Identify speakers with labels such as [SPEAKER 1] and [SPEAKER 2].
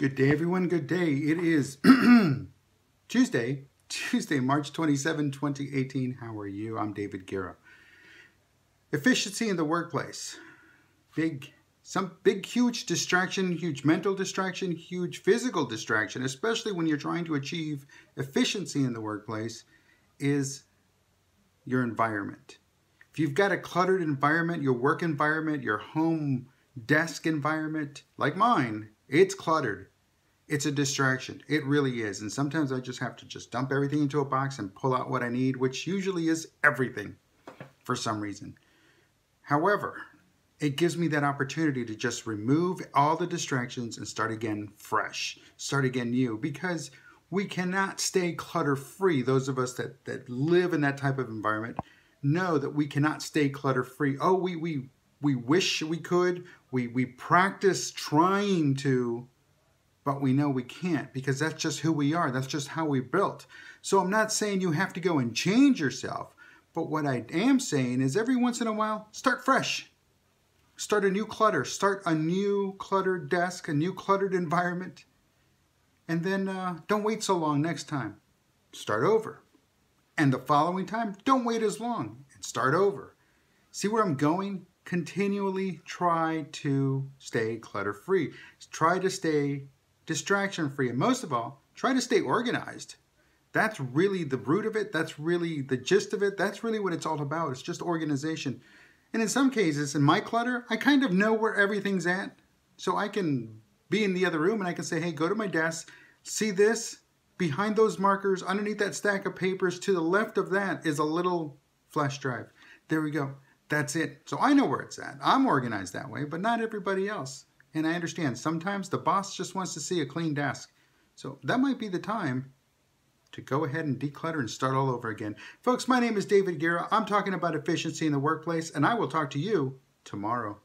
[SPEAKER 1] day, everyone. Good day. It is Tuesday, Tuesday, March 27, 2018. How are you? I'm David Guerra. Efficiency in the workplace. Big, some big, huge distraction, huge mental distraction, huge physical distraction, especially when you're trying to achieve efficiency in the workplace, is your environment. If you've got a cluttered environment, your work environment, your home desk environment, like mine, it's cluttered. It's a distraction. It really is. And sometimes I just have to just dump everything into a box and pull out what I need, which usually is everything for some reason. However, it gives me that opportunity to just remove all the distractions and start again fresh, start again new, because we cannot stay clutter free. Those of us that, that live in that type of environment know that we cannot stay clutter free. Oh, we, we, we wish we could. We, we practice trying to, but we know we can't because that's just who we are. That's just how we built. So I'm not saying you have to go and change yourself, but what I am saying is every once in a while, start fresh. Start a new clutter. Start a new cluttered desk, a new cluttered environment. And then uh, don't wait so long next time. Start over. And the following time, don't wait as long and start over. See where I'm going? continually try to stay clutter free. Try to stay distraction free. And most of all, try to stay organized. That's really the root of it. That's really the gist of it. That's really what it's all about. It's just organization. And in some cases, in my clutter, I kind of know where everything's at. So I can be in the other room and I can say, hey, go to my desk, see this? Behind those markers, underneath that stack of papers, to the left of that is a little flash drive. There we go. That's it. So I know where it's at. I'm organized that way, but not everybody else. And I understand sometimes the boss just wants to see a clean desk. So that might be the time to go ahead and declutter and start all over again. Folks, my name is David Guerra. I'm talking about efficiency in the workplace, and I will talk to you tomorrow.